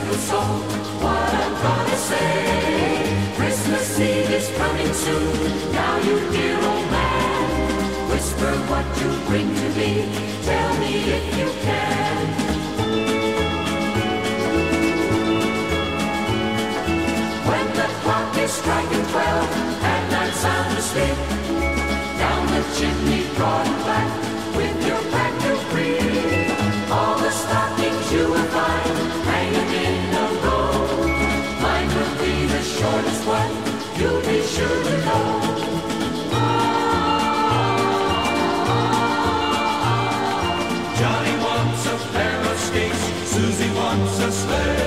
what I'm gonna say. Christmas Eve is coming soon. Now you dear old man, whisper what you bring to me. Tell me if you a pair